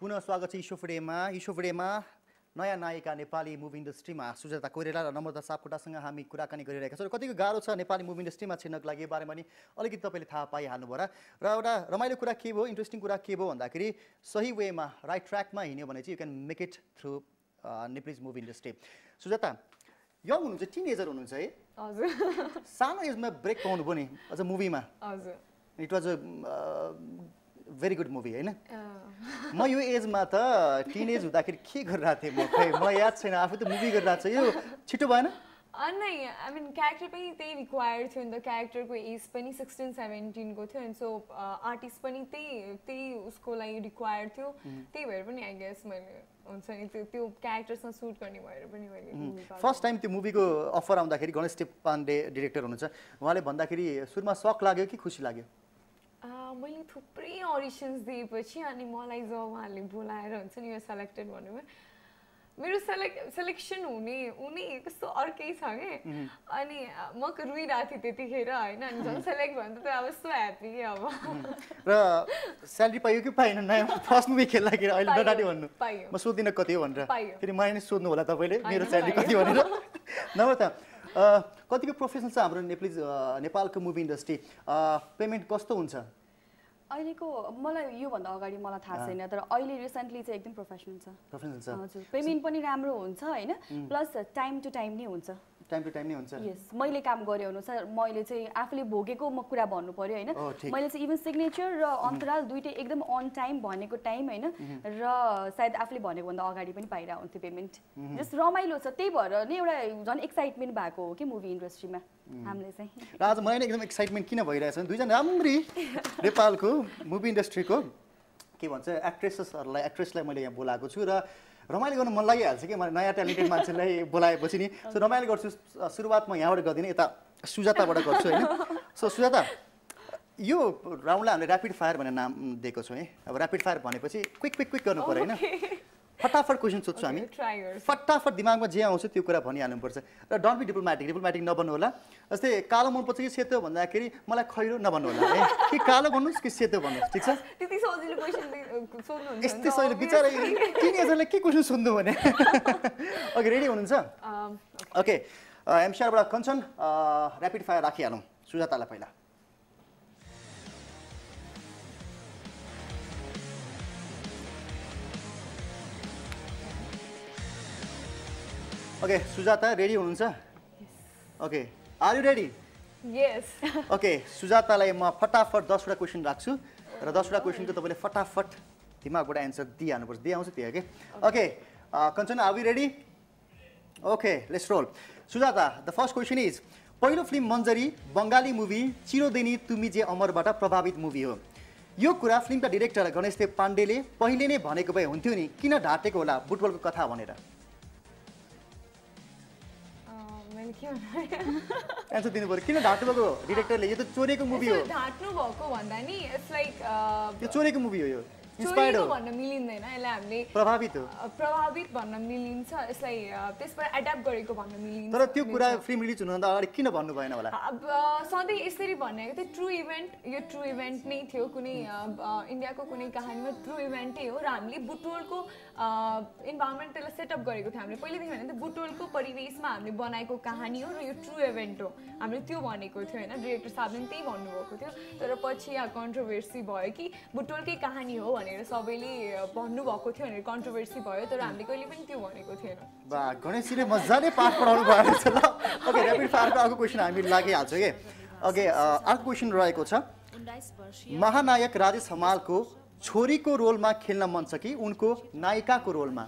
पुनः स्वागत छ इस्योफुडेमा इस्योफुडेमा नयाँ नायिका नेपाली मुभी इन्डस्ट्रीमा सुजाता कोइरेला र नम्रता सापकोटासँग हामी कुराकानी गरिरहेका छौँ। र कतिको गाह्रो छ नेपाली मुभी इन्डस्ट्रीमा छिर्नको लागि यो बारेमा नि अलिकति तपाईँले थाहा पाइहाल्नु भयो र एउटा रमाइलो कुरा के भयो इन्ट्रेस्टिङ कुरा के भयो भन्दाखेरि सही वेमा राइट ट्र्याकमा हिँड्यो भने चाहिँ you can make it through Nepalese movie industry. Sujata young हुनुहुन्छ टिन एजर हुनुहुन्छ है? हजुर। सानो एजमा ब्रेक पाउनुभयो नि अझ मुभीमा। हजुर। It was a very good movie होइन? अँ, म यो एजमा त टिन एज हुँदाखेरि के गरिरहेको थिएँ म? खै मलाई याद छैन आफू त मुभी गरिरहेको छ। यो छिटो भएन? नै आई मिन क्यारेक्टर पनि त्यही रिक्वायर्ड थियो नि त। क्यारेक्टरको एज पनि सिक्सटिन सेभेन्टिनको थियो अनि सो आर्टिस्ट पनि त्यही त्यही उसको लागि रिक्वायर्ड थियो। त्यही भएर पनि आई गेस मैले हुन्छ नि त्यो त्यो क्यारेक्टरसँग सुट गर्ने भएर पनि मैले। फर्स्ट टाइम त्यो मुभीको अफर आउँदाखेरि गणेश पाण्डे डिरेक्टर हुनुहुन्छ। उहाँले भन्दाखेरि सुरुमा सक लाग्यो कि खुसी लाग्यो? मैले थुप्रै अडिसन्स दिएपछि अनि मलाई जब उहाँहरूले बोलाएर हुन्छ नि यो सेलेक्टेड भन्नुभयो मेरो सेलेक्ट सेलेक्सन हुने हुने कस्तो अर्कै छ कि? अनि म रोइरहेको थिएँ त्यतिखेर होइन? अनि झन् सेलेक्ट भयो भने त अब यस्तो ह्याप्पी कि अब र स्यालेरी पाइयो कि पाएन नयाँ फर्स्ट मुभी खेल्दाखेरि अहिले नडाटी भन्नु। म सोध्दिनँ कति हो भनेर। फेरि मलाई नै सोध्नु होला तपाईँले मेरो स्यालेरी कति। भनेर। नभए त कतिको प्रोफेसनल छ हाम्रो नेपाली नेपालको मुभी इन्डस्ट्री पेमेन्ट कस्तो हुन्छ? अहिलेको मलाई योभन्दा अगाडि मलाई थाहा छैन तर अहिले रिसेन्टली चाहिँ एकदम प्रोफेसनल छ। प्रोफेसनल छ। हजुर। पेमेन्ट पनि राम्रो हुन्छ होइन? प्लस टाइम टु टाइम नै हुन्छ। टाइम टु टाइम नै हुन्छ। यस मैले काम गरे अनुसार मैले चाहिँ आफूले भोगेको म कुरा भन्नु पर्यो होइन। ठिक। मैले चाहिँ इभन सिग्नेचर र अन्तराल दुइटै एकदम अन टाइम भनेको टाइम होइन। र सायद आफूले भनेको भन्दा अगाडि पनि पाइरहेको हुन्थ्यो पेमेन्ट जस्ट रमाइलो छ त्यही भएर नै एउटा झन् एक्साइटमेन्ट भएको हो कि मुभी इन्डस्ट्रीमा हामीले चाहिँ र आज मलाई नै एकदम एक्साइटमेन्ट किन भइरहेछ भने दुईजना राम्री नेपालको मुभी इन्डस्ट्रीको के भन्छ एक्ट्रेसेसहरूलाई एक्ट्रेसलाई मैले यहाँ बोलाएको छु र रमाइलो गर्नु मन लागिहाल्छ कि? मैले नयाँ ट्यालेन्टेड मान्छेलाई बोलाएपछि नि। सो रमाइलो गर्छु सुरुवात म यहाँबाट गर्दिनँ यता सुजाताबाट गर्छु होइन? सो सुजाता यो राउन्डलाई हामीले ऱ्यापिड फायर भनेर नाम दिएको छौँ है? अब ऱ्यापिड फायर भनेपछि क्विक क्विक क्विक गर्नु पऱ्यो होइन? फटाफट क्वेसन सोध्छु हामी। फटाफट दिमागमा जे आउँछ त्यो कुरा भनिहाल्नुपर्छ र डन्ट बी डिप्लोमेटिक डिप्लोमेटिक नबन्नु होला जस्तै कालो मनपर्छ कि सेतो भन्दाखेरि मलाई खैरो नभन्नु होला है? कि कालो भन्नुहोस् कि सेतो भन्नुहोस् ठिक छ? सजिलो यस्तै सहिले बिचरा टिनेजरलाई के क्वेसन सोध्नु भने? ओके रेडी हुनुहुन्छ? ओके एमसिआरबाट कञ्चन ऱ्यापिड फायर राखिहालौँ। सुजातालाई पहिला। ओके सुजाता रेडी हुनुहुन्छ? Okay are you ready yes okay सुजातालाई म फटाफट दसवटा क्वेसन राख्छु र दसवटा क्वेसनको तपाईँले फटाफट दिमागबाट एन्सर दिइहाल्नुपर्छ। दिइआउँछ त्यो कि okay Kanchan are we ready okay let's roll Sujata the first question is पहिलो फिल्म मन्जरी बङ्गाली मुभी चिरोदेनी तुमी जे अमरबाट प्रभावित मुभी हो। यो कुरा फिल्मका डिरेक्टर गणेश देव पाण्डेले पहिले नै भनेको भए हुन्थ्यो नि किन ढाँटेको होला बुटबलको कथा भनेर। एन्सर दिनु पऱ्यो। किन ढाँट्नु भएको डिरेक्टरले यो त चोरेको मुभी हो। ढाँट्नु भएको भन्दा नि इट्स लाइक यो चोरेको मुभी हो यो। इन्सपायर्ड चोरीको भन्न मिलिँदैन यसलाई हामीले प्रभावित हो। प्रभावित भन्न मिलिन्छ यसलाई त्यसबाट एड्याप्ट गरेको भन्न मिलिन्छ तर त्यो कुरा फिल्म रिलिज हुनुभन्दा अगाडि किन भन्नु भएन होला? अब सधैँ यसरी भनेको थियो ट्रु इभेन्ट यो ट्रु इभेन्ट नै थियो। कुनै इन्डियाको कुनै कहानीमा ट्रु इभेन्टै हो र हामीले बुटोलको इन्भाइरोमेन्ट त्यसलाई सेटअप गरेको थियो हामीले। पहिलेदेखि भने त्यो बुटोलको परिवेशमा हामीले बनाएको कहानी हो र यो ट्रु इभेन्ट हो। हामीले त्यो भनेको थियो होइन डिरेक्टर साहबले पनि त्यही भन्नुभएको थियो। तर पछि यहाँ कन्ट्रोभर्सी भयो कि बुटोलकै कहानी हो भनेर सबैले भन्नुभएको थियो भनेर कन्ट्रोभर्सी भयो तर हामीले कहिले पनि त्यो भनेको थिएन। बा गणेशजीले मजाले पाठ पढाउनु भएको छ ल। ओके ऱ्यापिड फायरको अर्को क्वेसन हामी लागिहाल्छौँ कि ओके अर्को क्वेसन रहेको छ। महानायक राजेश हमालको छोरीको रोलमा खेल्न मन छ कि उनको नायिकाको रोलमा।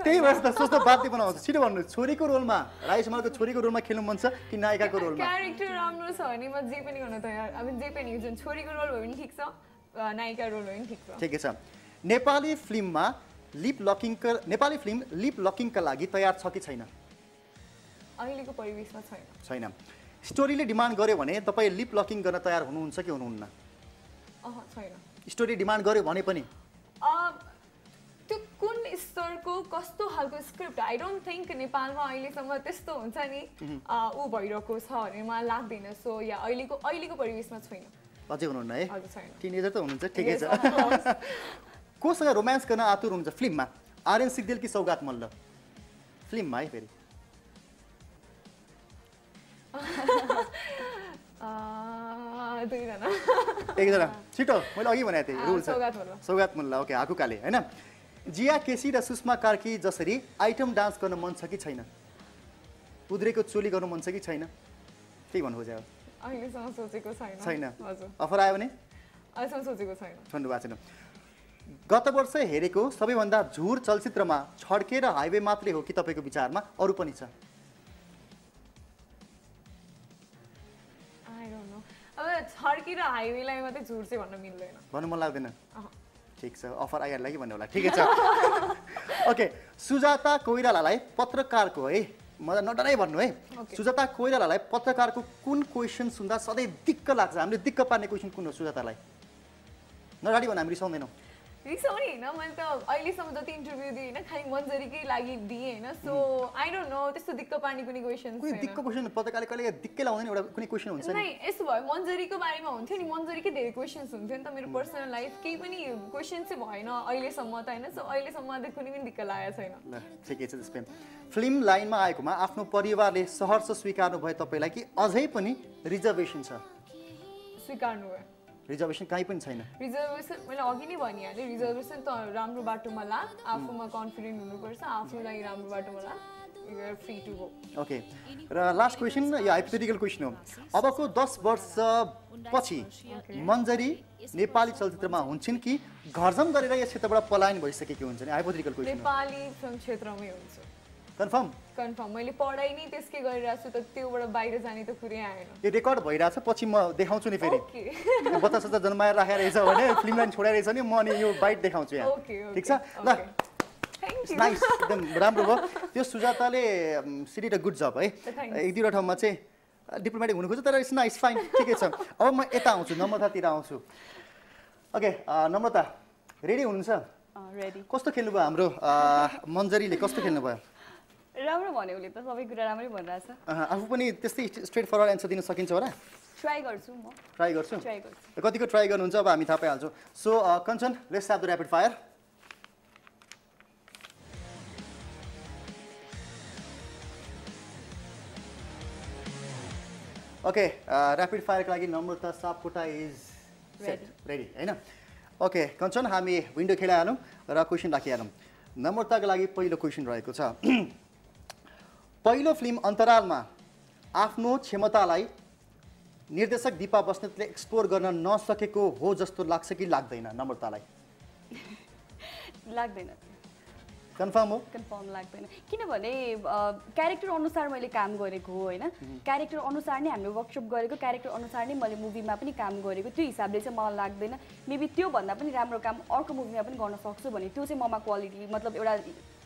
त्यही भएर त सोच्दा बाध्य बनाउँछ। छिटो भन्नु छोरीको रोलमा राजेश हमालको छोरीको रोलमा खेल्नु मन छ कि नायिकाको रोलमा? क्यारेक्टर राम्रो छ भने म जे पनि गर्न तयार अब जे पनि जुन छोरीको रोल भयो भने ठिक छ नायिका रोल भयो भने ठिक छ। ठिकै छ। नेपाली फिल्ममा लिप लकिङका नेपाली फिल्म लिप लकिङका लागि तयार छ कि छैन? अहिलेको परिवेशमा छैन। छैन। स्टोरीले डिमान्ड गर्यो भने तपाईँ लिप लकिङ गर्न तयार हुनुहुन्छ कि हुनुहुन्न? स्टोरी डिमान्ड गर्यो भने पनि? त्यो कुन स्तरको कस्तो खालको स्क्रिप्ट आई डोन्ट थिङ्क नेपालमा अहिलेसम्म त्यस्तो हुन्छ नि ऊ भइरहेको छ भने मलाई लाग्दैन। सो या अहिलेको अहिलेको परिवेशमा छैन। अझै हुनुहुन्न है? टिनेजर त हुनुहुन्छ ठिकै छ. कोसँग रोमान्स गर्न आतुर हुनुहुन्छ? फिल्ममा आर्यन सिग्देल कि सौगात मल्ल? फिल्ममा है फेरि। दुईजना एकजना छिटो मैले अघि भनेको थिएँ रुल सौगात मल्ल। ओके हाकुकाले होइन जिया केसी र सुषमा कार्की जसरी आइटम डान्स गर्न मन छ कि छैन उद्रेको चोली गर्नु मन छ कि छैन त्यही भन्नु खोजेको अहिलेसम्म सोचेको छैन अफर आयो भने अहिलेसम्म सोचेको छैन छोड्नु भएको छैन गत वर्ष हेरेको सबैभन्दा झुर चलचित्रमा छड्के र हाइवे मात्रै हो कि तपाईँको विचारमा अरू पनि छ अब छड्की र हाइवेलाई मात्रै झुर चाहिँ भन्न मिल्दैन। भन्नु मन लाग्दैन। ठिक छ अफर आइहाल्ला कि भन्नु होला? ठिकै छ। ओके सुजाता कोइरालालाई पत्रकारको है मलाई नडराइ भन्नु है. सुजाता कोइरालालाई पत्रकारको कुन क्वेसन सुन्दा सधैँ दिक्क लाग्छ? हामीले दिक्क पार्ने क्वेसन कुन हो सुजातालाई? नडाडी भन्नु हामी रिसाउँदैनौँ। रिसाउने होइन मैले त अहिलेसम्म जति इन्टरभ्यू दिएँ होइन खालि मन्जरीकै लागि दिएँ होइन सो आई डोन्ट नो त्यस्तो दिक्क पार्ने कुनै क्वेसन कुनै दिक्क क्वेसन पत्रकारले कहिले दिक्कै लाउँदैन एउटा कुनै क्वेसन हुन्छ नि नै यस्तो भयो मन्जरीको बारेमा हुन्थ्यो नि मन्जरीकै धेरै क्वेसन्स हुन्थ्यो नि त मेरो पर्सनल लाइफ केही पनि क्वेसन चाहिँ भएन अहिलेसम्म त होइन सो अहिलेसम्म त कुनै पनि दिक्क लागेको छैन ठिकै छ त्यसमै फिल्म लाइनमा आएकोमा आफ्नो परिवारले सहर्ष स्वीकार्नु भयो तपाईँलाई कि अझै पनि रिजर्भेसन छ? स्वीकार्नु भयो। रिजर्भेसन कहीँ पनि छैन। रिजर्भेसन मैले अघि नै भनिहालेँ रिजर्भेसन त राम्रो बाटोमा ला। आफूमा कन्फिडेन्ट हुनुपर्छ आफ्नो लागि राम्रो बाटोमा ला। फ्री टु गो ओके र लास्ट क्वेसन यो हाइपोथेटिकल क्वेसन हो। अबको दस वर्ष पछि मन्जरी नेपाली चलचित्रमा हुन्छन् कि घरजम गरेर यस क्षेत्रबाट पलायन भइसकेको हुन्छ नि हाइपोथेटिकल क्वेसन नेपाली फिल्म क्षेत्रमै हुन्छ। कन्फर्म कन्फर्म मैले पढाइ नै त्यसकै गरिरहेको छु त त्योबाट बाहिर जाने त कुरै आएन। यो रेकर्ड भइरहेछ पछि म देखाउँछु नि फेरि। बच्चा सच्चा जन्माएर राखेर रहेछ भने फिल्म लाइन छोडेर रहेछ नि म अनि यो बाइट देखाउँछु यहाँ। ठिक छ? ल। नाइस एकदम राम्रो भयो। त्यो सुजाताले सिडी गुड जब है. एक दुईवटा ठाउँमा चाहिँ डिप्लोमेटिक हुनु खोज्छ तर इट्स नाइस फाइन ठिकै छ। अब म यता आउँछु नम्रतातिर आउँछु। ओके नम्रता रेडी हुनुहुन्छ? रेडी कस्तो खेल्नुभयो हाम्रो मन्जरीले कस्तो खेल्नुभयो? राम्रो भन्यो उसले त सबै कुरा राम्रै भनिरहेछ। आफू पनि त्यस्तै स्ट्रेट फरवर्ड एन्सर दिन सकिन्छ होला? ट्राई गर्छु म। ट्राई गर्छु? ट्राई गर्छु। कतिको ट्राई गर्नुहुन्छ अब हामी थाहा पाइहाल्छौँ। So Kanchan let's have the rapid fire okay rapid फायरको लागि Namrata Sapkota is set ready होइन? ओके कञ्चन हामी विन्डो खेलाइहालौँ र क्वेसन राखिहालौँ। नम्रताको लागि पहिलो क्वेसन रहेको छ। पहिलो फिल्म अन्तरालमा आफ्नो क्षमतालाई निर्देशक दिपा बस्नेतले एक्सप्लोर गर्न नसकेको हो जस्तो लाग्छ कि लाग्दैन? नम्रतालाई। लाग्दैन। कन्फर्म हो? कन्फर्म लाग्दैन। किनभने क्यारेक्टर अनुसार मैले काम गरेको हो होइन? क्यारेक्टर अनुसार नै हामीले वर्कसप गरेको क्यारेक्टर अनुसार नै मैले मुभीमा पनि काम गरेको। त्यो हिसाबले चाहिँ मलाई लाग्दैन। मेबी त्योभन्दा पनि राम्रो काम अर्को मुभीमा पनि गर्न सक्छु भने त्यो चाहिँ ममा क्वालिटी मतलब एउटा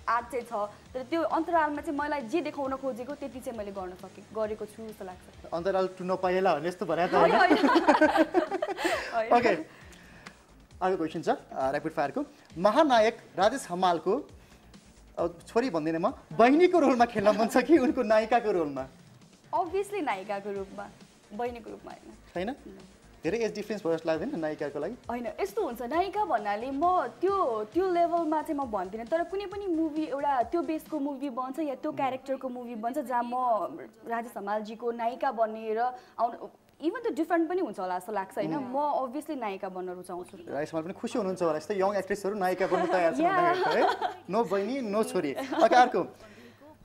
आर्ट चाहिँ छ। तर त्यो अन्तरालमा चाहिँ मलाई जे देखाउन खोजेको त्यति चाहिँ मैले गर्न सके। गरेको छु जस्तो लाग्छ। अन्तराल टु नपाइएला भने यस्तो भने। ओके अर्को क्वेसन छ ऱ्यापिड फायरको महानायक राजेश हमालको छोरी भन्दिनँ म बहिनीको रोलमा खेल्न मन छ कि उनको नायिकाको रोलमा? अभियसली नायिकाको रूपमा बहिनीको रूपमा होइन। छैन? धेरै एज डिफ्रेन्स भयो जस्तो लाग्दैन नायिकाको लागि? होइन यस्तो हुन्छ। नायिका भन्नाले म त्यो त्यो लेभलमा चाहिँ म भन्दिनँ। तर कुनै पनि मुभी एउटा त्यो बेसको मुभी बन्छ या त्यो क्यारेक्टरको मुभी बन्छ जहाँ म राजेश हमालजीको नायिका बनेर आउनु इभन त्यो डिफ्रेन्ट पनि हुन्छ होला जस्तो लाग्छ होइन? म अभियसली नायिका बन्न रुचाउँछु। हमाल पनि खुसी हुनुहुन्छ होला यस्तै यङ एक्ट्रेसहरू नायिका बन्नु तयार छ है? नो बहिनी नो छोरी। अर्को।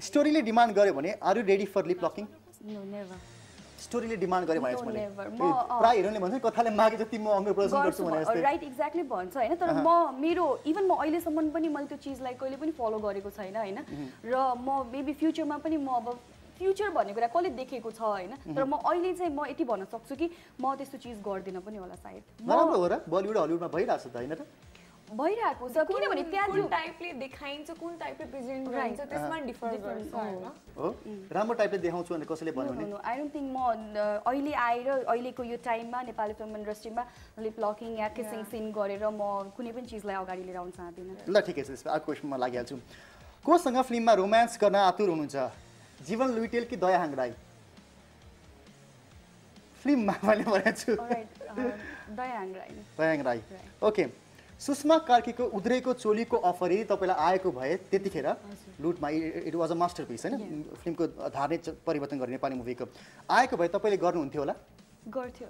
स्टोरीले डिमान्ड गर्यो भने are you ready for lip locking no never स्टोरीले demand गर्यो भने No, मैले। प्राय हिरोइनले भन्छ कथाले मागे जति म अङ्ग प्रदर्शन गर्छु भने राइट एक्ज्याक्टली भन्छ होइन? तर म मेरो इभन म अहिलेसम्म पनि मैले त्यो चिजलाई कहिले पनि फलो गरेको छैन होइन? र म मेबी फ्युचरमा पनि म अब फ्युचर भन्ने कुरा कसले देखेको छ होइन? तर म अहिले चाहिँ म यति भन्न सक्छु कि म त्यस्तो चिज गर्दिनँ पनि होला सायद। हो र बलिउड हलिउडमा भइरहेको छ त होइन भइरहेको छ किनभने त्यहाँ त्यो टाइपले देखाइन्छ कुन टाइपले प्रेजेन्ट. गरिन्छ त्यसमा डिफर गर्छ होइन? हो? राम्रो टाइपले देखाउँछु भनेर कसैले भन्यो भने? आई डोन्ट थिङ्क म अहिले आएर अहिलेको यो टाइममा नेपाली फिल्म इन्डस्ट्रीमा लिप लकिङ या किसिङ सिन गरेर म कुनै पनि चिजलाई अगाडि लिएर आउन चाहदिनँ। ल ठिकै छ त्यसमा अर्को क्वेसनमा लागिहाल्छु। कोसँग फिल्ममा रोमान्स गर्न आतुर हुनुहुन्छ? जीवन लुइटेल कि दयाहाङ राई? फिल्ममा मैले भनेको छु। Alright, uh, Dayang Rai. Dayang Rai. Rai. Okay Sushma कार्कीको उद्रेको चोलीको अफर यदि तपाईँलाई आएको भए त्यतिखेर लुटमा it was a masterpiece होइन? फिल्मको धार्ने च- परिवर्तन गर्ने नेपाली मुभीको आएको भए तपाईँले गर्नुहुन्थ्यो होला? गर्थ्यो।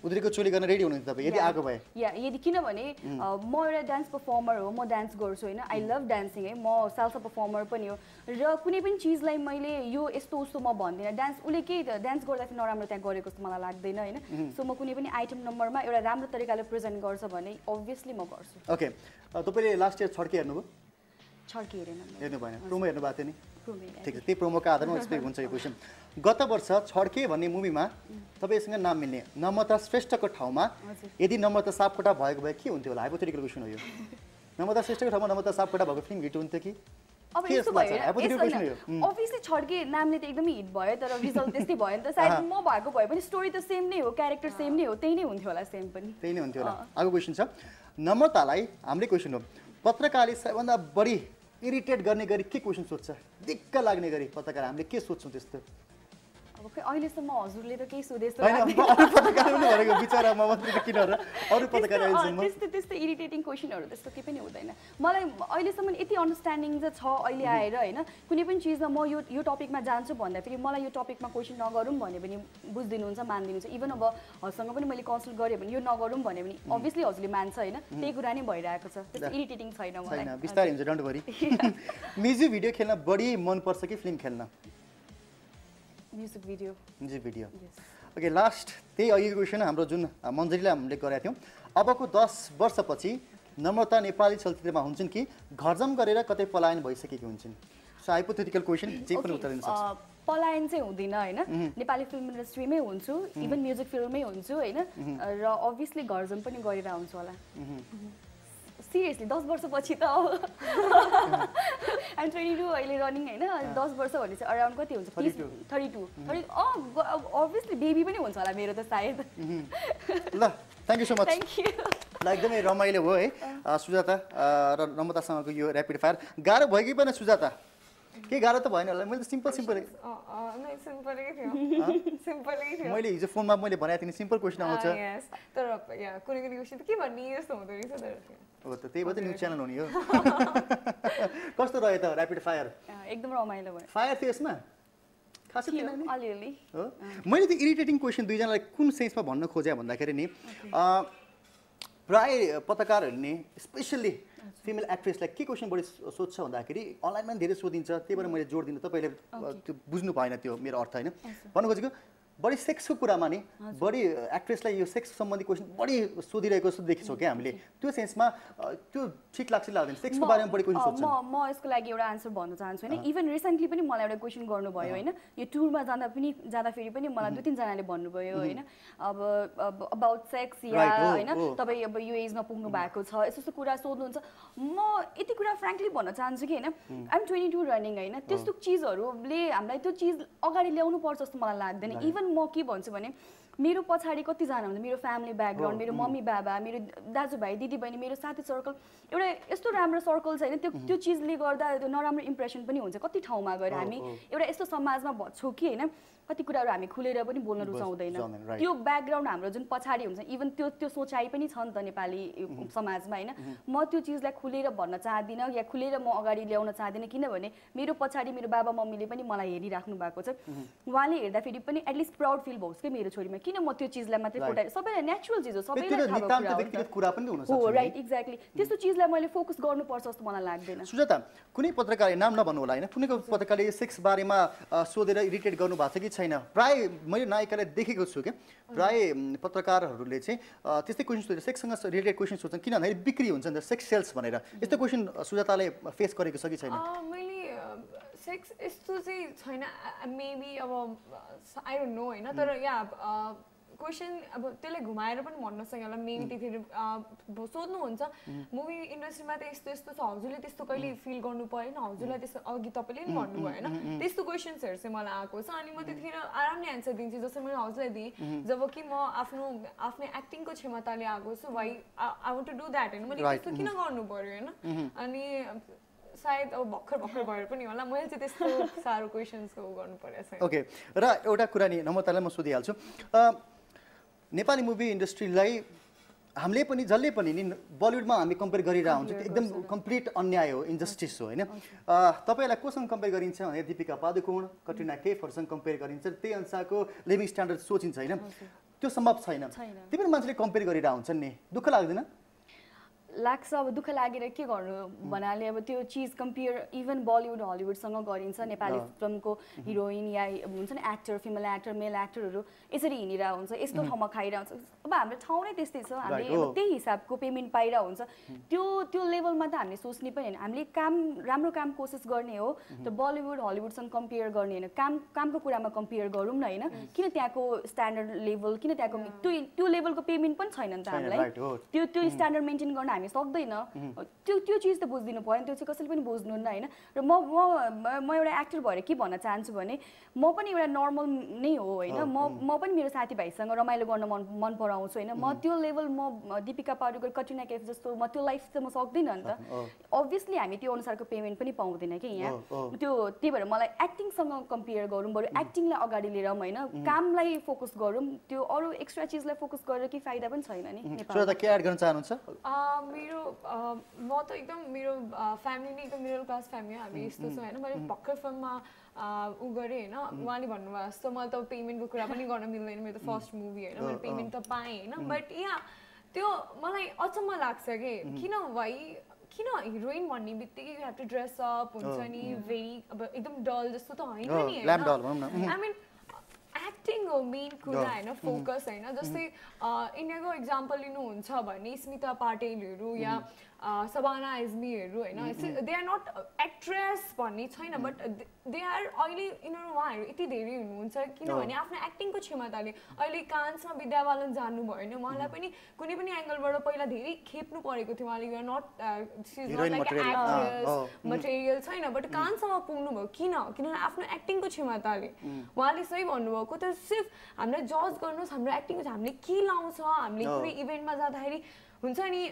उद्रेको चोली गर्न रेडी हुनुहुन्थ्यो तपाईँ? यदि. आएको भए। या यदि किनभने म एउटा डान्स पर्फर्मर हो म डान्स गर्छु होइन। आई लभ डान्सिङ है। म साल्सा पर्फर्मर पनि हो। र कुनै पनि चिजलाई मैले यो यस्तो उस्तो म भन्दिनँ। डान्स उसले केही डान्स गर्दाखेरि नराम्रो त्यहाँ गरेको जस्तो मलाई लाग्दैन होइन। सो म कुनै पनि आइटम नम्बरमा एउटा राम्रो तरिकाले प्रेजेन्ट गर्छ भने अभियसली म गर्छु। ओके तपाईँले लास्ट इयर छड्के हेर्नुभयो? छड्के हेरेन हेर्नु भएन। प्रोमो हेर्नु भएको थियो नि? ठिक छ। त्यही प्रोमोको आधारमा एक्सपेक्ट हुन्छ यो क्वेसन। गत वर्ष छड्के भन्ने मुभीमा तपाईँसँग नाम मिल्ने नम्रता श्रेष्ठको ठाउँमा। यदि नम्रता सापकोटा भएको भए के हुन्थ्यो होला? हाइपोथेटिकल क्वेसन हो यो। नम्रता श्रेष्ठको ठाउँमा नम्रता सापकोटा भएको फिल्म हिट हुन्थ्यो कि? अब यस्तो? भयो. अभियसली छड्के नामले त एकदमै हिट भयो तर रिजल्ट त्यस्तै भयो नि त। सायद। म भएको भए पनि स्टोरी त सेम नै हो क्यारेक्टर सेम नै हो त्यही नै हुन्थ्यो होला सेम पनि। त्यही नै हुन्थ्यो होला। अर्को क्वेसन छ। नम्रतालाई हाम्रै क्वेसन हो। पत्रकारले सबैभन्दा बढी इरिटेट गर्ने गरी के क्वेसन सोध्छ? दिक्क लाग्ने गरी पत्रकार हामीले के सोध्छौँ त्यस्तो? अब खै अहिलेसम्म हजुरले त केही सोधे जस्तो होइन लाग्दैन। अरू पत्रकार पनि भनेको बिचरा म मात्रै त किन र? अरू पत्रकार त्यस्तो- अँ, अहिलेसम्म त्यस्तो त्यस्तो इरिटेटिङ क्वेसनहरू त्यस्तो केही पनि हुँदैन। मलाई अहिलेसम्म यति अन्डरस्ट्यान्डिङ चाहिँ छ अहिले आएर होइन? कुनै पनि चिजमा म यो यो टपिकमा जान्छु भन्दाखेरि मलाई यो टपिकमा क्वेसन नगरौँ भने बुझिदिनुहुन्छ मानिदिनुहुन्छ। इभन अब हजुरसँग पनि मैले कन्सल्ट गरेँ भने यो नगरौँ भने अभियसली हजुरले मान्छ होइन? त्यही कुरा नै भइरहेको छ। त्यस्तो इरिटेटिङ छैन छैन मलाई बिस्तारै हुन्छ डोन्ट वरी म्युजिक भिडियो खेल्न बढी मनपर्छ कि फिल्म खेल्न? Music video music video okay last त्यही अघिको क्वेसन हाम्रो जुन मन्जरीलाई हामीले गरेका थियौँ। अबको दस वर्षपछि नम्रता नेपाली चलचित्रमा हुन्छन् कि घरजम गरेर कतै पलायन भइसकेकी हुन्छन्? सो हाइपोथेटिकल क्वेसन जे पनि उत्तर दिन सक्छ। पलायन चाहिँ हुँदिनँ होइन? नेपाली फिल्म इन्डस्ट्रीमै हुन्छु इभन म्युजिक फिल्ममै हुन्छु होइन? र अभियसली घरजम पनि गरेर हुन्छु होला सिरियसली दस वर्षपछि त अब। एन्ड ट्वेन्टी टू अहिले रनिङ होइन अनि दस वर्ष भने चाहिँ अराउन्ड कति हुन्छ? तिस 32. Thirty two. थर्टी अँ अभियसली बेबी पनि हुन्छ होला मेरो त सायद। ल thank you so much thank you ल एकदमै रमाइलो भयो है। अ, सुजाता र नम्रतासँगको यो ऱ्यापिड फायर गाह्रो भयो कि पनि सुजाता? के गाह्रो त भएन होला? मैले त सिम्पल सिम्पल सिम्पलै थियो। सिम्पलै थियो। मैले हिजो फोनमा मैले भनेको थिएँ नि सिम्पल क्वेसन आउँछ. तर कुनै कुनै क्वेसन त के भन्ने? जस्तो हुँदो रहेछ तर हो त त्यही भएर त न्युज च्यानल हो नि यो कस्तो रह्यो त ऱ्यापिड फायर एकदम रमाइलो भयो। फायर थियो यसमा? खासै अलिअलि। हो? मैले त्यो इरिटेटिङ क्वेसन दुईजनालाई कुन सेन्समा भन्न खोजेँ भन्दाखेरि नि प्राय पत्रकारहरूले नि स्पेसल्ली फिमेल एक्ट्रेसलाई के क्वेसन बढी सोध्छ भन्दाखेरि अनलाइनमा पनि धेरै सोधिन्छ त्यही भएर मैले जोड दिनु। तपाईँले त्यो बुझ्नु भएन त्यो मेरो अर्थ होइन? भन्नु खोजेको बढी सेक्सको कुरामा नि बढी एक्ट्रेसलाई यो सेक्स सम्बन्धी क्वेसन बढी सोधिरहेको जस्तो देखेछौँ क्या हामीले। त्यो सेन्समा त्यो ठिक लाग्छ लाग्दैन? सेक्सको बारेमा बढी क्वेसन अँ, सोध्छन् म यसको लागि एउटा आन्सर भन्न चाहन्छु होइन। इभन रिसेन्टली पनि मलाई एउटा क्वेसन गर्नुभयो होइन। यो टुरमा जाँदा पनि जाँदाखेरि पनि मलाई दुई तिनजनाले भन्नुभयो होइन। अब अब अबाउट सेक्स या हो, होइन हो। तपाईँ अब यो एजमा पुग्नु भएको छ यस्तो यस्तो कुरा सोध्नुहुन्छ। म यति कुरा फ्रेङ्कली भन्न चाहन्छु कि होइन। आइम ट्वेन्टी टू रनिङ होइन। त्यस्तो चिजहरूले हामीलाई त्यो चिज अगाडि ल्याउनु पर्छ जस्तो मलाई लाग्दैन। इभन म के भन्छु भने मेरो पछाडि कतिजना हुन्छ मेरो फ्यामिली ब्याकग्राउन्ड मेरो मम्मी बाबा मेरो दाजुभाइ दिदीबहिनी मेरो साथी सर्कल एउटा यस्तो राम्रो सर्कल छ होइन त्यो त्यो चिजले गर्दा त्यो नराम्रो इम्प्रेसन पनि हुन्छ। कति ठाउँमा गएर हामी एउटा यस्तो समाजमा छौँ कि होइन? कति कुराहरू हामी खुलेर पनि बोल्न रुचाउँदैन. त्यो ब्याकग्राउन्ड हाम्रो जुन पछाडि हुन्छ इभन त्यो त्यो सोचाइ पनि छ नि त नेपाली समाजमा होइन? म त्यो चिजलाई खुलेर भन्न चाहदिनँ या खुलेर म अगाडि ल्याउन चाहदिनँ किनभने मेरो पछाडि मेरो बाबा मम्मीले पनि मलाई हेरिराख्नु भएको छ। उहाँले हेर्दाखेरि पनि एटलिस्ट प्राउड फिल भओस् कि मेरो छोरीमा। किन म त्यो चिजलाई मात्रै. फोटाएर सबैलाई नेचुरल चिज हो सबैलाई हो। राइट एक्ज्याक्टली त्यस्तो चिजलाई मैले फोकस गर्नुपर्छ जस्तो मलाई लाग्दैन। सुजाता कुनै पत्रकारले नाम नभन्नु होला होइन? कुनै पत्रकारले सेक्स बारेमा सोधेर इरिटेट गर्नु भएको छ कि छैन। प्राय मैले नायिकालाई देखेको छु क्या। प्राय पत्रकारहरूले चाहिँ त्यस्तै क्वेसन सोधेर सेक्ससँग रिलेटेड क्वेसन सोध्छन्। किन भन्दाखेरि बिक्री हुन्छ नि त सेक्स सेल्स भनेर। यस्तो क्वेसन सुजाताले फेस गरेको छ कि छैन? मैले सेक्स यस्तो चाहिँ छैन। मेबी अब आई डोन्ट नो होइन? तर या क्वेसन अब त्यसलाई घुमाएर पनि भन्न सक्यो होला मेबी त्यतिखेर सोध्नुहुन्छ। मुभी इन्डस्ट्रीमा त यस्तो यस्तो छ। हजुरले त्यस्तो कहिले फिल गर्नु परेन। हजुरलाई त्यस्तो अघि तपाईँले पनि भन्नुभयो होइन त्यस्तो क्वेसन्सहरू चाहिँ मलाई आएको छ। अनि म त्यतिखेर आरामले एन्सर दिन्छु। जस्तै मैले हजुरलाई दिएँ जब कि म आफ्नो आफ्नो एक्टिङको क्षमताले आएको छु भाइ I want to do that होइन मैले त्यस्तो किन गर्नु पर्यो होइन? अनि सायद अब भर्खर भर्खर भएर पनि होला। मैले चाहिँ त्यस्तो साह्रो क्वेसन्सको गर्नु परेको छैन। ओके र एउटा कुरा नि नमतालाई म सोधिहाल्छु। नेपाली मुभी इन्डस्ट्रीलाई हामीले पनि जसले पनि नि बलिउडमा हामी कम्पेयर गरिरहेको हुन्छ त्यो एकदम कम्प्लिट अन्याय हो इन्जस्टिस हो होइन? तपाईँलाई कोसँग कम्पेयर गरिन्छ भने दिपिका पादुकोण कट्रिना केफहरूसँग कम्पेयर गरिन्छ त्यही अनुसारको लिभिङ स्ट्यान्डर्ड सोचिन्छ होइन? त्यो सम्भव छैन। छैन। त्यही पनि मान्छेले कम्पेयर गरिरहेको हुन्छन् नि। दुःख लाग्दैन? लाग्छ अब दुःख लागेर के गर्नु? भन्नाले अब त्यो चिज कम्पेयर इभन बलिउड हलिउडसँग गरिन्छ नेपाली। फिल्मको हिरोइन या अब हुन्छ नि एक्टर फिमेल एक्टर मेल एक्टरहरू यसरी हिँडिरहेको हुन्छ यस्तो ठाउँमा खाइरहेको हुन्छ। अब हाम्रो ठाउँ नै त्यस्तै छ। हामीले त्यही हिसाबको पेमेन्ट पाइरहेको हुन्छ। त्यो त्यो लेभलमा त हामीले सोच्ने पनि होइन। हामीले काम राम्रो काम कोसिस गर्ने हो त बलिउड हलिउडसँग कम्पेयर गर्ने होइन। काम कामको कुरामा कम्पेयर गरौँ न होइन। किन त्यहाँको स्ट्यान्डर्ड लेभल किन त्यहाँको त्यो त्यो लेभलको पेमेन्ट पनि छैन नि त हामीलाई। त्यो त्यो स्ट्यान्डर्ड मेन्टेन गर्न हामी सक्दैन। त्यो त्यो चिज त बुझिदिनु पऱ्यो नि त्यो चाहिँ कसैले पनि बुझ्नुहुन्न होइन? र म म म एउटा एक्टर भएर के भन्न चाहन्छु भने म पनि एउटा नर्मल नै हो होइन? म म पनि मेरो साथीभाइसँग रमाइलो गर्न मन मन पराउँछु होइन? म त्यो लेभल म दिपिका पाडुकर कट्रिना कैफ जस्तो म त्यो लाइफ चाहिँ म सक्दिनँ नि त। अभियसली हामी त्यो अनुसारको पेमेन्ट पनि पाउँदैन कि हो, यहाँ। त्यो त्यही भएर मलाई एक्टिङसँग कम्पेयर गरौँ बरु एक्टिङलाई अगाडि लिएर होइन? कामलाई फोकस गरौँ त्यो अरू एक्स्ट्रा चिजलाई फोकस गरेर केही फाइदा पनि छैन नि के एड गर्न चाहनुहुन्छ? अ, मेरो म त एकदम मेरो फ्यामिली नै एकदम मिडल क्लास फ्यामिली हो हामी यस्तो छ होइन? मैले भर्खर फिल्ममा ऊ गरेँ होइन? उहाँले भन्नुभयो जस्तो मलाई त पेमेन्टको कुरा पनि गर्न मिल्दैन मेरो त फर्स्ट मुभी होइन? मैले पेमेन्ट त पाएँ होइन? बट यहाँ त्यो मलाई अचम्म लाग्छ कि? किन भाइ किन हिरोइन भन्ने बित्तिकै you have to dress up हुन्छ नि? भेरी अब एकदम डल जस्तो त होइन न। आई मिन एक्टिङ हो मेन कुरा। होइन फोकस होइन जस्तै अ, इन्डियाको इक्जाम्पल लिनुहुन्छ भने स्मिता पाटेलहरू या अ, सबाना आजमीहरू होइन दे आर नट एक्ट्रेस भन्ने छैन बट दे आर अहिले यिनीहरू उहाँहरू यति धेरै हुनुहुन्छ किनभने आफ्नो एक्टिङको क्षमताले अहिले कान्समा विद्या बालन जानुभयो भने उहाँलाई पनि कुनै पनि एङ्गलबाट पहिला धेरै खेप्नु परेको थियो उहाँले you're not like actress material छैन बट कानसम्म पुग्नुभयो किन? किनभने आफ्नो एक्टिङको क्षमताले उहाँले सही भन्नुभएको त सिर्फ हामीलाई जज गर्नुहोस् हाम्रो एक्टिङ हामीले के लाउँछ हामीले हो। कुनै इभेन्टमा जाँदाखेरि हुन्छ नि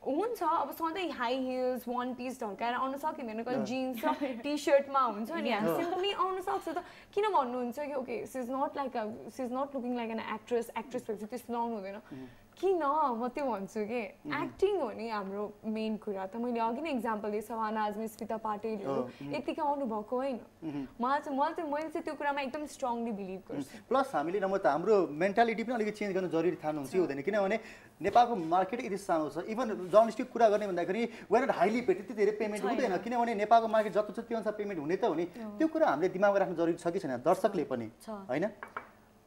हुन्छ अब सधैँ हाई हिल्स वान पिस ढल्काएर आउन सकिँदैन कहिले जिन्स र टी सर्टमा हुन्छ नि हामी सिम्पली आउन सक्छ त किन भन्नुहुन्छ कि okay she's not like she's not looking like an actress actress भएपछि त्यस्तो लाउनु हुँदैन किन म त्यो भन्छु कि एक्टिङ हो नि हाम्रो मेन कुरा त मैले अघि नै इक्जाम्पल दिएँ सवाना आजमी स्मिता पाटेलहरू यतिकै आउनु भएको होइन मलाई चाहिँ मैले चाहिँ मैले चाहिँ त्यो कुरामा एकदम स्ट्रङली बिलिभ गर्छु प्लस हामीले नभए त हाम्रो मेन्टालिटी पनि अलिकति चेन्ज गर्नु जरुरी थाल्नुहुन्छ हुँदैन किनभने नेपालको मार्केट यति सानो छ इभन जर्नलिस्टिक कुरा गर्ने भन्दाखेरि वेन हाइली पे त्यति धेरै पेमेन्ट हुँदैन किनभने नेपालको मार्केट जति छ त्यो अनुसार पेमेन्ट हुने त हो नि त्यो कुरा हामीले दिमागमा राख्नु जरुरी छ कि छैन दर्शकले पनि। होइन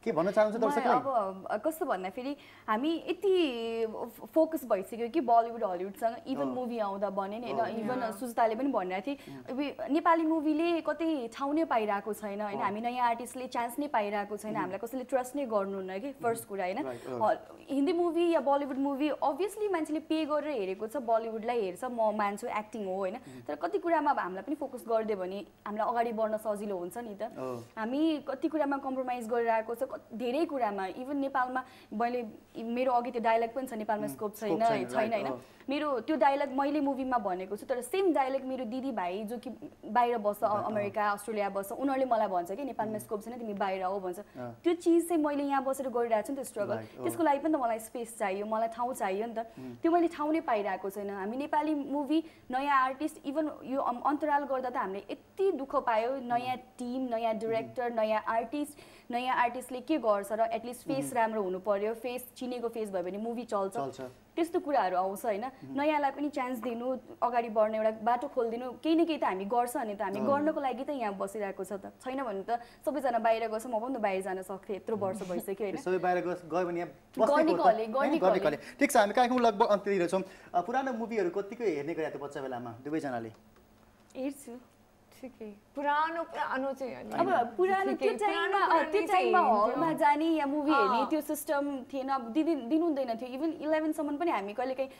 के भन्न मलाई दर्शकलाई? अब कस्तो भन्दाखेरि हामी यति फोकस भइसक्यो कि बलिउड हलिउडसँग इभन मुभी आउँदा भने नि होइन इभन सुजताले पनि भनिरहेको थिएँ नेपाली मुभीले कतै ठाउँ नै पाइरहेको छैन होइन हामी नयाँ आर्टिस्टले चान्स नै पाइरहेको छैन हामीलाई कसैले ट्रस्ट नै गर्नुहुन्न कि फर्स्ट कुरा होइन? हिन्दी मुभी या बलिउड मुभी अभियसली मान्छेले पे गरेर हेरेको छ बलिउडलाई हेर्छ म मान्छु एक्टिङ हो होइन। तर कति कुरामा अब हामीलाई पनि फोकस गरिदियो भने हामीलाई अगाडि बढ्न सजिलो हुन्छ नि त। हामी कति कुरामा कम्प्रोमाइज गरिरहेको छ धेरै कुरामा इभन नेपालमा मैले मेरो अघि त्यो डायलग पनि छ नेपालमा स्कोप छैन छैन, होइन। मेरो त्यो डायलग मैले मुभीमा भनेको छु तर सेम डायलग मेरो दिदी भाइ जो कि बाहिर बस्छ अमेरिका अस्ट्रेलिया बस्छ उनीहरूले मलाई भन्छ कि नेपालमा स्कोप छैन तिमी बाहिर हो भन्छ। त्यो चिज चाहिँ मैले यहाँ बसेर गरिरहेको छु नि त्यो स्ट्रगल। त्यसको लागि पनि त मलाई स्पेस चाहियो मलाई ठाउँ चाहियो नि त। त्यो मैले ठाउँ नै पाइरहेको छैन। हामी नेपाली मुभी नयाँ आर्टिस्ट इभन यो अन्तराल गर्दा त हामीले यति दुःख पायो नयाँ टिम नयाँ डिरेक्टर नयाँ आर्टिस्ट नयाँ आर्टिस्टले के गर्छ र एटलिस्ट फेस राम्रो हुनु पर्यो फेस चिनेको फेस भयो भने मुभी चल्छ। त्यस्तो कुराहरू आउँछ होइन? नयाँलाई पनि चान्स दिनु अगाडि बढ्ने एउटा बाटो खोलिदिनु केही न केही त हामी गर्छ नि त। हामी गर्नको लागि त यहाँ बसिरहेको छ त। छैन भने त सबैजना बाहिर गएछ म पनि त बाहिर जान सक्थेँ। यत्रो वर्ष भइसक्यो होइन? सबै बाहिर गयो भने ठिक छ हामी लगभग अन्त्यतिर छौँ। पुरानो मुभीहरू कतिको हेर्ने गरेको थियो बच्चा बेलामा दुवैजनाले? हेर्छु। ठिकै पुरानो पुरानो चाहिँ अनि अब पुरानो त्यो टाइममा त्यो टाइममा हलमा। जाने या मुभी हेर्ने। त्यो सिस्टम थिएन। अब दिदी दिनु हुँदैन थियो। इभन इलेभेनसम्म पनि हामी कहिले काहीँ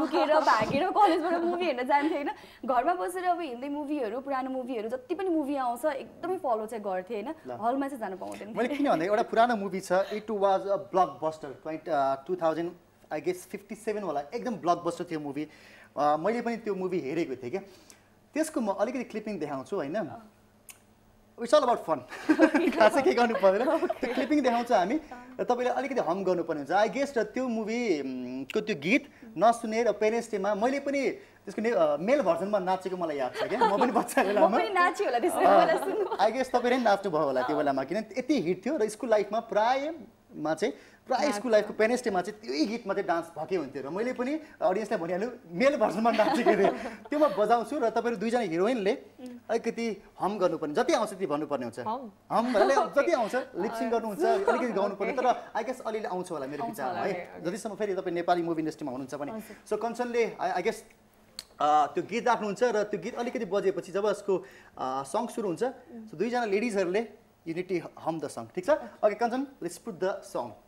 लुकेर भागेर कलेजबाट मुभी हेर्न जान्थ्यो होइन? घरमा बसेर अब हिन्दी मुभीहरू पुरानो मुभीहरू जति पनि मुभी आउँछ एकदमै फलो चाहिँ गर्थेँ होइन? हलमा चाहिँ जानु पाउँदैन मैले किन भन्दा एउटा पुरानो मुभी छ it was a blockbuster twenty two thousand I guess fifty seven होला। एकदम ब्लक बस्टर थियो मुभी। मैले पनि त्यो मुभी हेरेको थिएँ क्या? त्यसको म अलिकति क्लिपिङ देखाउँछु होइन? इट्स अल अबाउट फन खास के गर्नु पर्दैन। त्यो क्लिपिङ देखाउँछ हामी। र तपाईँले अलिकति हम गर्नुपर्ने हुन्छ। आई गेस र त्यो मुभीको त्यो गीत नसुने र पेरेन्ट्स डेमा मैले पनि त्यसको ने मेल भर्जनमा नाचेको मलाई याद छ क्या। म पनि बच्चा बेलामा। आई गेस तपाईँले नाच्नुभयो होला त्यो बेलामा। किन यति हिट थियो र स्कुल लाइफमा प्रायमा चाहिँ प्राय स्कुल लाइफको पेरेन्ट्स डेमा चाहिँ त्यही गीतमा चाहिँ डान्स भएकै हुन्थ्यो र मैले पनि अडियन्सलाई भनिहाल्नु मेल भर्सनमा नाचेको थिएँ त्यो म बजाउँछु र तपाईँहरू दुईजना हिरोइनले अलिकति हम गर्नुपर्ने जति आउँछ त्यति भन्नुपर्ने हुन्छ। हम? जति आउँछ लिप्सिङ गर्नुहुन्छ अलिकति गाउनुपर्ने तर आई गेस अलिअलि आउँछ होला मेरो होला, है. जतिसम्म फेरि तपाईँ नेपाली मुभी इन्डस्ट्रीमा हुनुहुन्छ भने। सो कञ्चनले आई गेस त्यो गीत राख्नुहुन्छ र त्यो गीत अलिकति बजेपछि जब यसको सङ सुरु हुन्छ सो दुईजना लेडिजहरूले युनिटी हम द सङ ठिक छ? Okay. Kanchan let's put the song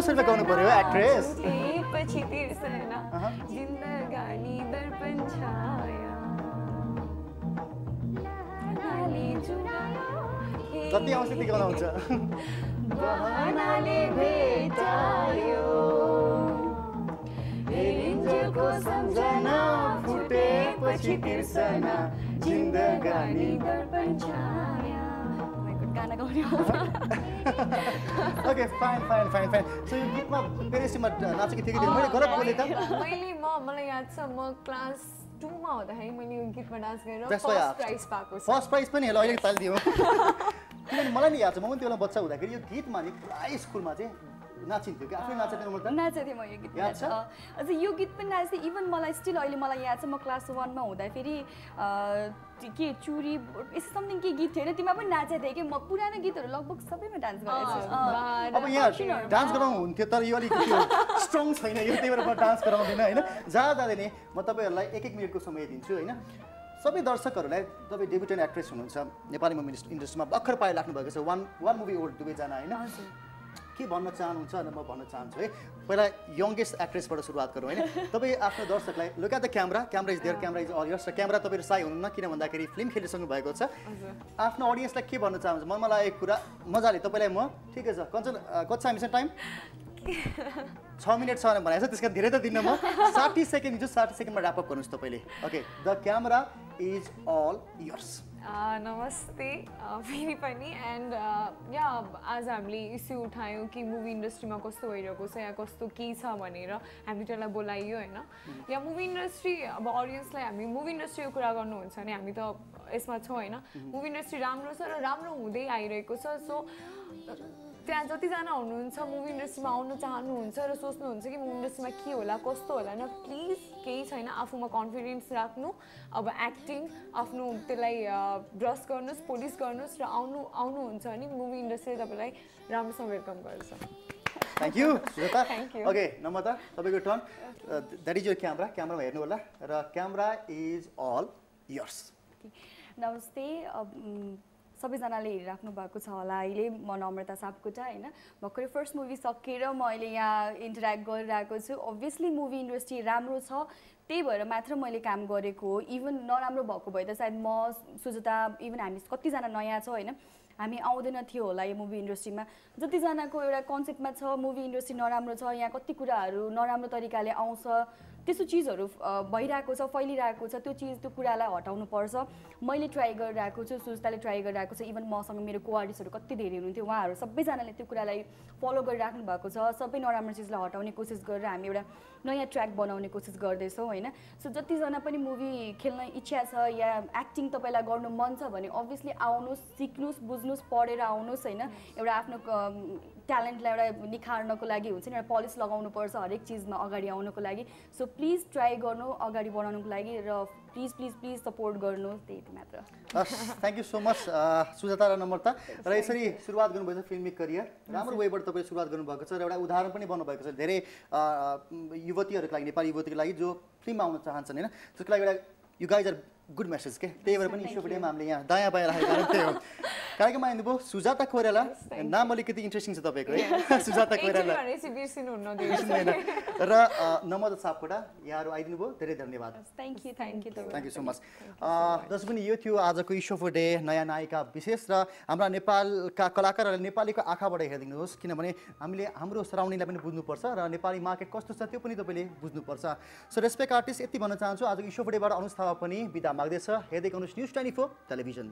स्वरमा गाउनु पर्यो, actress. पछि तिर्सना। जिन्दगानी दर्पण छाया। जति आउँछ त्यति गाउनुहुन्छ बहनाले भेटायो हेरिन्जेलको सम्झना फुटेपछि तिर्सना। जिन्दगानी दर्पण छाया। Okay fine fine fine fine so यो गीतमा पेरेन्ट्समा नाचेको थियो कि? मैले गलत बोलेँ त मैले म मलाई याद छ म क्लास टूमा हुँदाखेरि मैले यो गीतमा डान्स गरेर फर्स्ट प्राइज पाएको फर्स्ट प्राइज पनि हेलो अहिले तालिदिउँ किनभने मलाई नि याद छ म पनि त्यो बेला बच्चा हुँदाखेरि यो गीतमा नि प्रायः स्कुलमा चाहिँ नाचिन्थ्यो कि आफै नाचेको नाचेको थिएँ म यो गीत याद छ? अझ यो गीत पनि नाच्थेँ। इभन मलाई स्टिल अहिले मलाई याद छ म क्लास वानमा हुँदाखेरि के चुरी यस्तो समथिङ के गीत थियो होइन तिमीमा पनि नाचेको थिएँ कि म पुरानो गीतहरू लगभग सबैमा डान्स गरेको छु। अब यहाँ डान्स गराउनु हुन्थ्यो तर यो अलिक स्ट्रङ छैन। यो त्यही भएर म डान्स गराउँदिनँ होइन? जहाँ जाँदै नै म तपाईँहरूलाई एक एक मिनटको समय दिन्छु होइन? सबै दर्शकहरूलाई तपाईँ डेब्युटेन्ट एक्ट्रेस हुनुहुन्छ नेपाली मुभी इन्डस्ट्रीमा भर्खर पाइ राख्नु भएको छ। वान वान मुभी ओल्ड दुवैजना होइन? के भन्न चाहनुहुन्छ भनेर म भन्न चाहन्छु है? पहिला यङ्गेस्ट एक्ट्रेसबाट सुरुवात गरौँ होइन? तपाईँ आफ्नो दर्शकलाई look the camera camera is there camera is all yours र क्यामरा तपाईँहरू साई हुनुहुन्न किन भन्दाखेरि फिल्म खेलिसक्नु भएको छ। आफ्नो अडियन्सलाई के भन्न चाहनुहुन्छ? मनमा लागेको कुरा मजाले तपाईँलाई म ठिकै छ कञ्चन कति छ हामीसँग टाइम? छ मिनट छ भनेको छ त्यस कारण धेरै त दिन्न म। साठी सेकेन्ड दिन्छु साठी सेकेन्डमा ऱ्यापअप गर्नुहोस् तपाईँले। Okay the camera is all yours नमस्ते अ, फेरि पनि एन्ड या आज हामीले इस्यु उठायौँ कि मुभी इन्डस्ट्रीमा कस्तो भइरहेको छ या कस्तो के छ भनेर हामी त्यसलाई बोलाइयो होइन या मुभी इन्डस्ट्री अब अडियन्सलाई हामी मुभी इन्डस्ट्रीको कुरा गर्नुहुन्छ भने हामी त यसमा छौँ होइन मुभी इन्डस्ट्री राम्रो छ र राम्रो हुँदै आइरहेको छ सो त्यहाँ जतिजना हुनुहुन्छ मुभी इन्डस्ट्रीमा आउनु चाहनुहुन्छ र सोच्नुहुन्छ कि मुभी इन्डस्ट्रीमा के होला कस्तो होला न प्लिज केही छैन। आफूमा कन्फिडेन्स राख्नु अब एक्टिङ आफ्नो त्यसलाई ब्रस गर्नुहोस् पोलिस गर्नुहोस् र आउनु आउनुहुन्छ भने मुभी इन्डस्ट्री तपाईँलाई राम्रोसँग वेलकम गर्छ। Thank you. ओके नम्रता तपाईँको टर्न द्याट इज यो क्यामरा क्यामरामा हेर्नु होला र क्यामरा इज अल यर्स नमस्ते सबैजनाले हेरिराख्नु भएको छ होला। अहिले म नम्रता सापकोटा होइन? भर्खरै फर्स्ट मुभी सकेर म अहिले यहाँ इन्टरेक्ट गरिरहेको छु। अभियसली मुभी इन्डस्ट्री राम्रो छ। त्यही भएर मात्र मैले काम गरेको हो। इभन नराम्रो भएको भए त सायद म सुजता इभन हामी कतिजना नयाँ छ होइन? हामी आउँदैन थियो होला यो मुभी इन्डस्ट्रीमा जतिजनाको एउटा कन्सेप्टमा छ मुभी इन्डस्ट्री नराम्रो छ यहाँ कति कुराहरू नराम्रो तरिकाले आउँछ। त्यस्तो चिजहरू भइरहेको छ फैलिरहेको छ त्यो चिज त्यो कुरालाई हटाउनु पर्छ। मैले ट्राई गरिरहेको छु सुजताले ट्राई गरिरहेको छ इभन मसँग मेरो को आर्टिस्टहरू कति धेरै हुनुहुन्थ्यो उहाँहरू सबैजनाले त्यो कुरालाई फलो गरिराख्नु भएको छ। सबै नराम्रो चिजलाई हटाउने कोसिस गरेर हामी एउटा नयाँ ट्र्याक बनाउने कोसिस गर्दैछौँ होइन? सो जतिजना पनि मुभी खेल्न इच्छा छ या एक्टिङ तपाईँलाई गर्नु मन छ भने अभियसली आउनुहोस् सिक्नुहोस् बुझ्नुहोस् पढेर आउनुहोस् होइन? एउटा आफ्नो ट्यालेन्टलाई एउटा निखार्नको लागि हुन्छ नि एउटा पलिस लगाउनु पर्छ हरेक चिजमा अगाडि आउनको लागि। सो प्लिज ट्राई गर्नु अगाडि बढाउनुको लागि र प्लिज प्लिज प्लिज सपोर्ट गर्नुहोस् त्यही मात्र thank you so much Sujata र नम्रता र यसरी सुरुवात गर्नुभएको छ फिल्मिक करियर। राम्रो वेबाट तपाईँले सुरुवात गर्नुभएको छ र एउटा उदाहरण पनि बन्नुभएको छ। धेरै अ, युवतीहरूको लागि नेपाली युवतीको लागि जो फिल्ममा आउन चाहन्छन् होइन त्यसको लागि एउटा you guys are good message के त्यही भएर पनि स्टुडियोमा हामीले यहाँ दायाँ बायाँ राखेको कारण त्यही हो कार्यक्रममा आइदिनुभयो सुजाता कोइराला नाम अलिकति इन्ट्रेस्टिङ छ तपाईँको है सुजाता कोइराला। र नमद सापकोटा यहाँहरू आइदिनु भयो धेरै धन्यवाद thank you thank you thank you so much जस पनि यो थियो आजको इस्यो डे नयाँ नायिका विशेष र हाम्रा नेपालका कलाकारहरूले नेपालीको आँखाबाट हेरिदिनुहोस् किनभने हामीले हाम्रो सराउन्डिङलाई पनि बुझ्नुपर्छ र नेपाली मार्केट कस्तो छ त्यो पनि तपाईँले बुझ्नुपर्छ सो रेस्पेक्ट आर्टिस्ट यति भन्न चाहन्छु आजको इस्यो डेबाट अनुष्ठामा पनि बिदा माग्दैछ हेर्दै गर्नुहोस् न्युज ट्वेन्टी फोर टेलिभिजन।